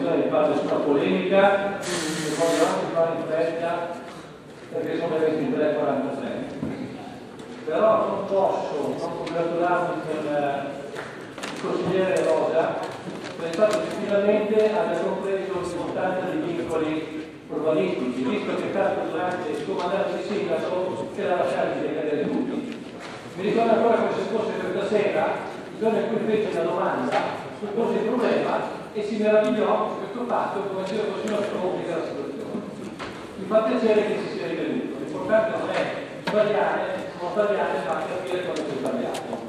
intenzione di fare nessuna polemica, mi voglio anche fare in fretta perché sono le 23.43. Però non posso non congratularmi con il consigliere Rosa per il fatto che finalmente abbia compreso l'importanza dei vincoli urbanistici, visto che è stato durante il suo mandato di sindaco che la lasciare decadere tutti. Mi ricordo ancora come se fosse questa sera, il giorno in cui fece la domanda, su pose il problema e si meravigliò di questo fatto come se fosse una scomunica la situazione. Mi fa piacere che si sia rivenuto, l'importante non è sbagliare, non sbagliare ma capire come si è sbagliato.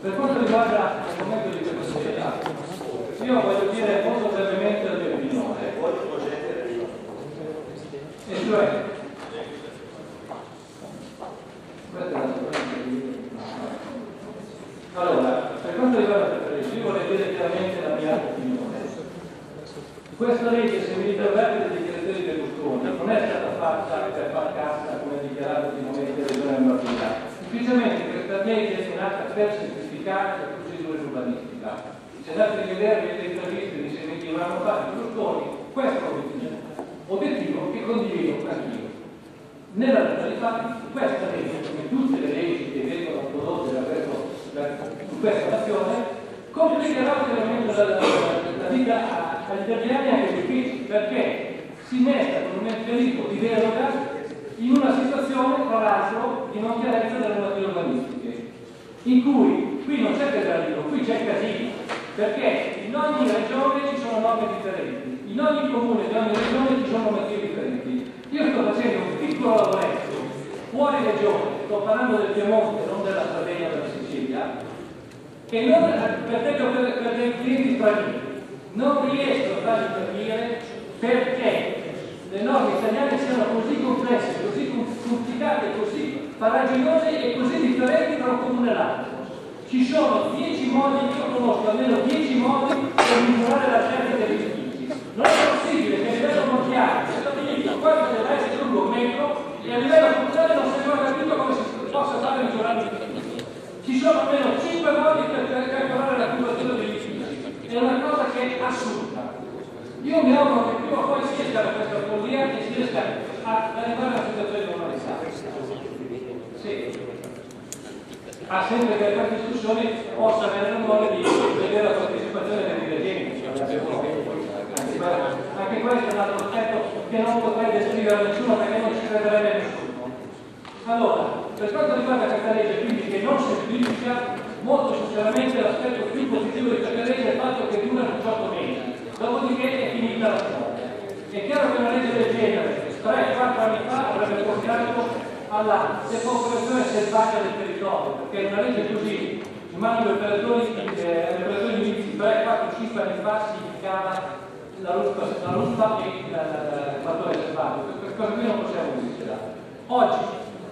Per quanto riguarda il momento di questa sera, io voglio dire molto brevemente la mia opinione. E cioè, questa è la allora, per quanto riguarda questa legge, io vorrei dire chiaramente la mia opinione. Questa legge, se mi ricordate delle dichiarazioni del Berlusconi, non fatta per far cassa, come dichiarato ultimamente la Regione Lombardia. Semplicemente questa legge è nata per semplificare la procedura urbanistica. Se andate a rivedere le interviste di sei mesi anno fa di Berlusconi, questo è l'obiettivo. Obiettivo che condivido anch'io. Nella fatti, questa legge, come tutte le leggi che vengono prodotte da questa nazione complicherà ulteriormente la, la, la, vita agli italiani anche difficili perché si mette con un meccanismo di deroga in una situazione tra l'altro di non chiarezza delle normative urbanistiche in cui qui non c'è casino, qui c'è casino perché in ogni regione ci sono norme differenti in ogni comune di ogni regione ci sono normative differenti io sto facendo un piccolo lavoretto fuori regione sto parlando del Piemonte non della Sardegna o della Sicilia che non, per, dei clienti stranieri non riescono a farli capire perché le norme italiane siano così complesse, così complicate, così farraginose e così differenti tra un comune e l'altro. Ci sono dieci modi, io conosco almeno dieci modi per migliorare la scelta degli edifici. Non è possibile che a livello mondiale, questo deve essere un metro e a livello culturale non si è ancora capito come si possa fare migliorare l'edificio. Ci sono almeno 5 modi per calcolare la curvatura degli edifici. È una cosa che è assurda. Io mi auguro che prima o poi si esca da questa follia e si riesca a arrivare a una situazione di normalità. Sì. Ha sempre che queste discussioni possa avere l'onore di vedere la partecipazione dei dirigenti. Anche questo è un altro aspetto che non potrei descrivere a nessuno perché non ci crederebbe nessuno. Allora, per quanto riguarda questa legge, quindi che non semplifica, molto sinceramente l'aspetto più positivo di questa legge è il fatto che dura 18 mesi, dopodiché è finita la storia. È chiaro che una legge del genere, 3-4 anni fa, avrebbe portato alla depopolazione selvaggia del territorio, perché una legge così, in mano agli operatori, eh, operatori inizi 3, 4, 5 anni fa significava la ruspa, la ruspa e il fattore selvaggio. Questa cosa qui non possiamo dircela. Oggi,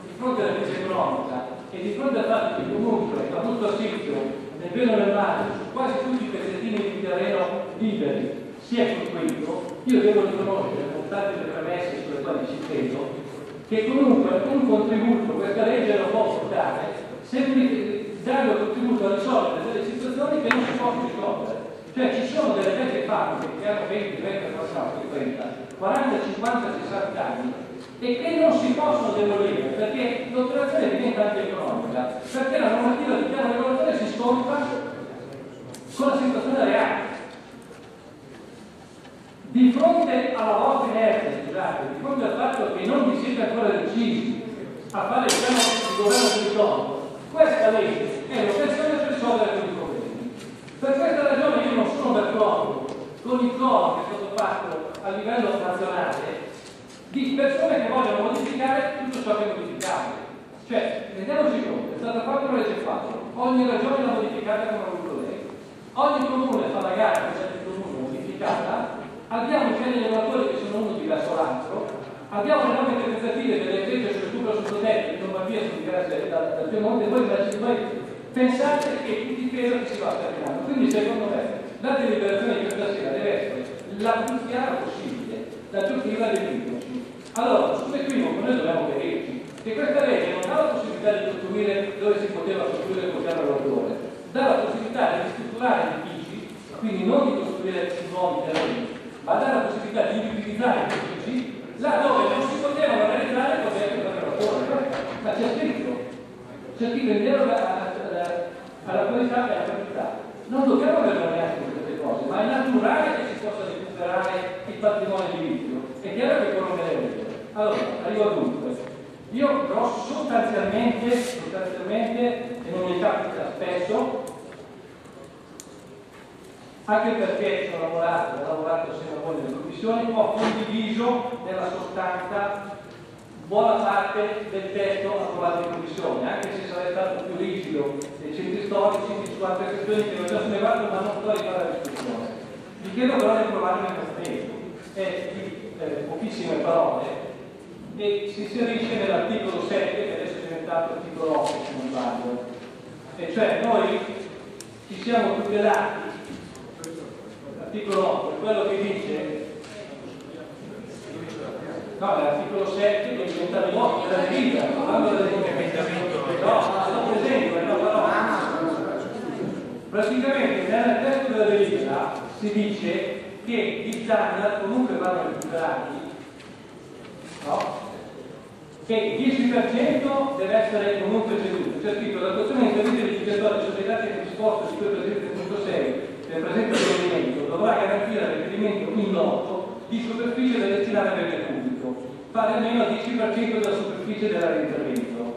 di fronte alla crisi economica e di fronte al fatto che comunque ha avuto assizio nel bene o nel male su quasi tutti i pezzettini di terreno liberi si è costruito, io devo riconoscere, nonostante le premesse sulle quali ci credo, che comunque un contributo questa legge lo può portare, sempre dando un contributo a risolvere delle situazioni che non si possono risolvere. Cioè ci sono delle vecchie fabbriche che hanno 20, 30, 30, 40, 50, 60 anni e che non si possono demolire perché l'operazione diventa anche economica, perché la normativa di piano regolatore si scontra con la situazione reale. Di fronte alla vostra inerzia, scusate, di fronte al fatto che non vi siete ancora decisi a fare il piano di governo questa legge è l'occasione per risolvere questi problemi. Per questa ragione io non sono d'accordo con il coro che è stato fatto a livello nazionale di persone che vogliono modificare tutto ciò che è modificabile. Cioè, rendiamoci conto, è stata fatta una legge fatta, ogni ragione l'ha modificata come ha voluto lei. Ogni comune fa la gara per essere comune modificata, abbiamo i piani regolatori che sono uno diverso dall'altro, abbiamo le norme interpretative delle leggi sul recupero sottotetto in Lombardia sono diverse dal, dal Piemonte, voi, voi pensate che tutti i peso che si va terminando. Quindi secondo me la deliberazione di questa sera deve essere la più chiara possibile da tutti i vari equivoci. Allora, sull'equivoco noi dobbiamo chiarirci che questa legge non dà la possibilità di costruire dove si poteva costruire col piano regolatore, dà la possibilità di ristrutturare edifici, quindi non di costruire nuovi terreni ma dare la possibilità di utilizzare i edifici là dove non si potevano realizzare progetti per lavoratori. Ma c'è scritto, c'è scritto in deroga alla qualità e alla qualità. Non dobbiamo vergognarci di queste cose, ma è naturale che si possa recuperare il patrimonio edilizio. È chiaro che vedere. Allora, arrivo a dunque. Io grosso sostanzialmente, sostanzialmente, e non mi capita spesso, anche perché ho lavorato, ho lavorato assieme a voi nelle commissioni, ho condiviso nella sostanza buona parte del testo approvato in commissione, anche se sarei stato più rigido dei centri storici su altre questioni che ho già sollevato, ma non sto a rifare la discussione. Vi chiedo però di approvarmi nel tempo e di eh, pochissime parole e si inserisce nell'articolo 7 che adesso è diventato articolo 8 se non sbaglio e cioè noi ci siamo tutelati l'articolo 8 è quello che dice no l'articolo 7 che è diventato 8 della vita parlando dell'emendamento no sto presente no però praticamente nel testo della delibera si dice che gli standard comunque vanno recuperati no? che il 10% deve essere comunque ceduto. C'è scritto l'attuazione di servizi legislatori associati al disposto di cui presente punto 6 del presente reperimento in loco di superficie da destinare al bene pubblico, pari almeno al 10% della superficie dell'area di intervento.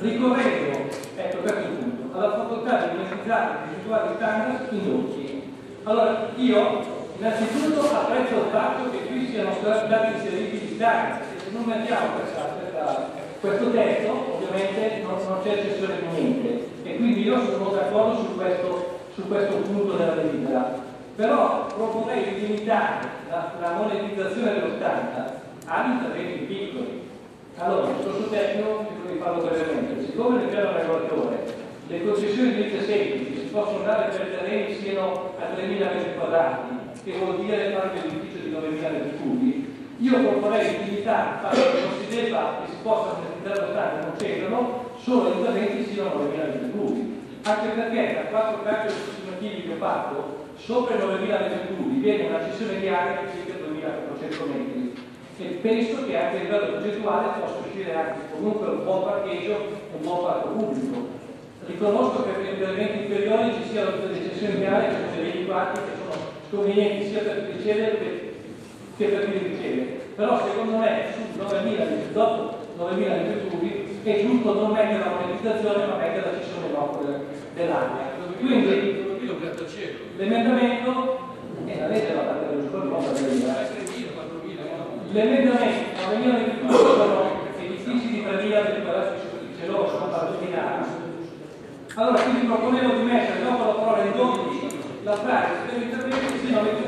Ricorrendo, ecco questo punto, alla facoltà di monetizzare i residuali standard indotti. Allora, io innanzitutto apprezzo il fatto che qui siano stati inseriti gli standard, se non mettiamo questa questo testo ovviamente non, non c'è cessione di niente e quindi io sono d'accordo su su questo punto della delibera però proporrei di limitare la, la monetizzazione dello standard agli interventi piccoli allora, discorso tecnico vi farlo brevemente siccome nel piano regolatore le concessioni di edilizia semplici si possono dare per terreni siano a 3.000 m2 che vuol dire fare un edificio di 9.000 m3 io proporrei di limitare il fatto che non si debba e si possa monetizzare lo Stato non c'erano, solo gli interventi siano 9.000 metri cubi. Anche perché da quattro calcoli approssimativi che ho fatto, sopra i 9.000 metri cubi viene una cessione di area di circa 2.400 metri. E penso che anche a livello progettuale possa uscire anche comunque un buon parcheggio un buon parco pubblico. Riconosco che per gli interventi inferiori ci siano delle cessioni di area che sono dei quarti che sono convenienti sia per chi riceve che che per chi riceve. Però secondo me su 9.000 dopo 9.000 metri cubi è giusto non mettere la monetizzazione ma mettere la cessione dopo dell'area. Quindi l'emendamento e la legge la parte dello scorso non L'emendamento 9.000 metri cubi sono edifici di 3.000 metri quadrati di loro, sono padronati. Allora quindi proponevo di mettere dopo la parola in 12 la frase per interventi fino a metri cubi